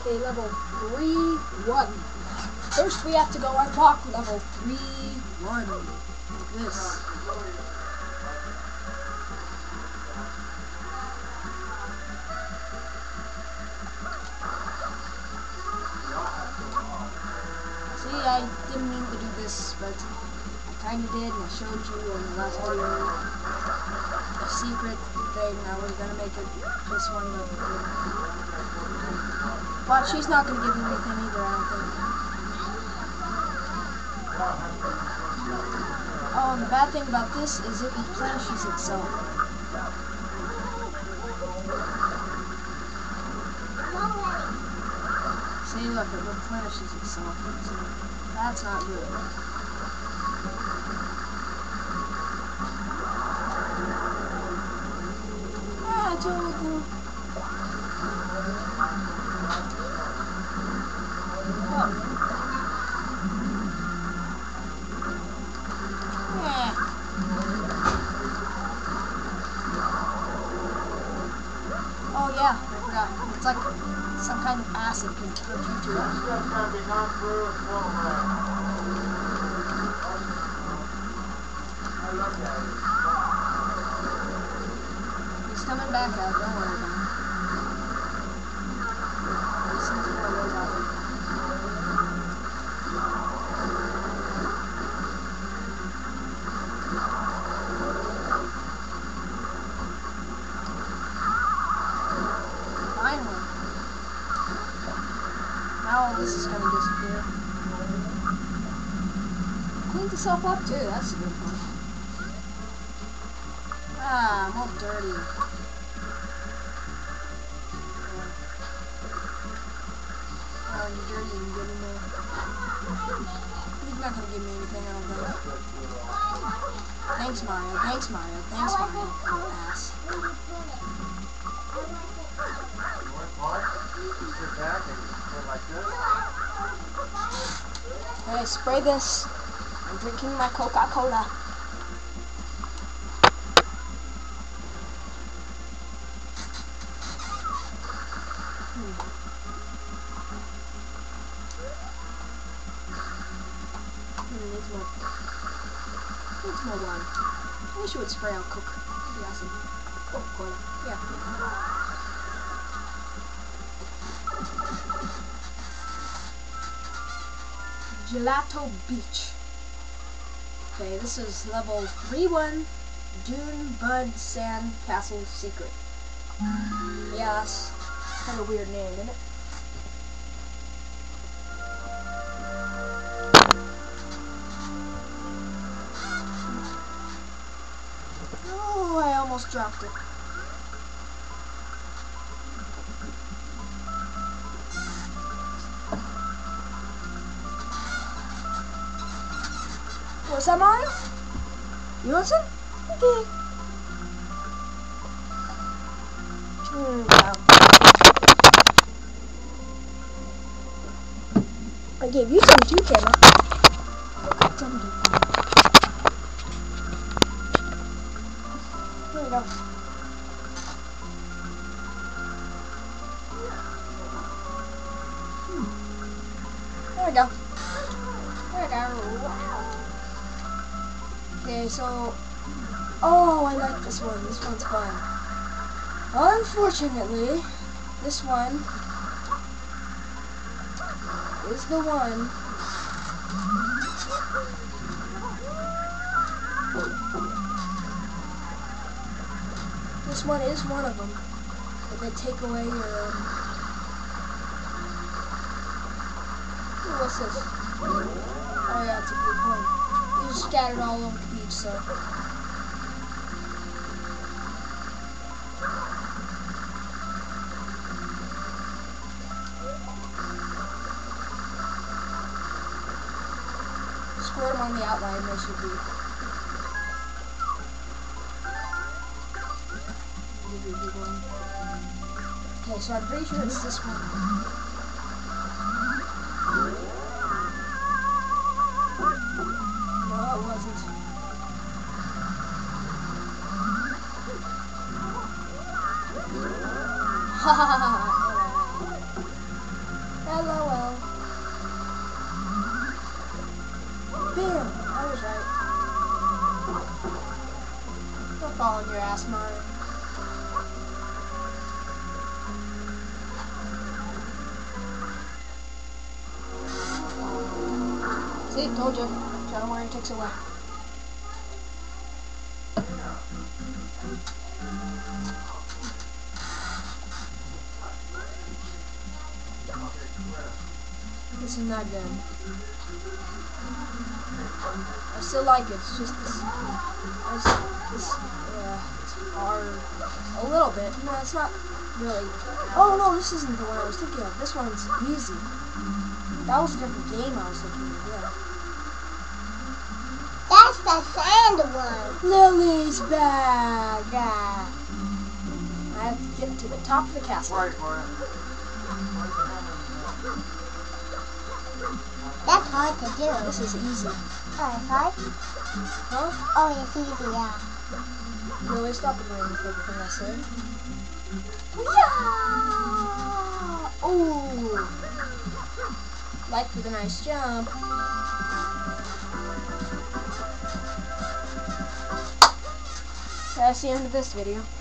Okay, level 3, 1. First we have to go unlock level 3, 1. This. See, I didn't mean to do this, but I kinda did, and I showed you in the last video a secret thing. I was gonna make it this one, but but she's not gonna give you anything either, I don't think. Oh, and the bad thing about this is it replenishes itself. See, look, it replenishes itself. So that's not good. Ah, told yeah, I forgot. It's like some kind of acid can turn you to. He's coming back out, don't worry about him. There's some more of those out there. Finally. Now all this is gonna disappear. Cleaned itself up too, that's a good one. Ah, I'm all dirty. Oh, you're dirty and giving me. He's not gonna give me anything, I don't think. Thanks, Mario. Thanks, Mario. Thanks, Mario. You ass. Hey, spray this. I'm drinking my Coca-Cola. Hmm, more. Needs more wine. I wish you would spray out Coke. That'd be awesome. Coca-Cola. Yeah. Gelato Beach. Okay, this is level 3-1, Dune Bud Sand Castle Secret. Yeah, that's kind of a weird name, isn't it? Oh, I almost dropped it. What's that, Mario? You want? Okay. Hmm, wow. I gave you some too, Camera. Some too. Here we go. Hmm. We go. Okay, so oh, I like this one. This one's fun. Unfortunately, this one is the one. This one is one of them. But they take away your. Um, what's this? Scattered all over the beach, so. Squirt on the outline, they should be. Okay, so I'm pretty sure it's this one. Wasn't. LOL. Bam! I was right. Don't fall on your ass, Mario. See, told you. Takes. This is not good. I still like it. It's just this. Uh, hard. A little bit. No, it's not really. Oh no, this isn't the one I was thinking of. This one's easy. That was a different game I was thinking of. Yeah. That's the sand one. Lily's bag. I have to get to the top of the castle. Right, right. That's hard to do. This is easy. Oh, it's hard? Huh? Oh, it's easy, yeah. Lily, stop ignoring me for everything I said. Yeah! Ooh. Like with the nice jump. That's the end of this video.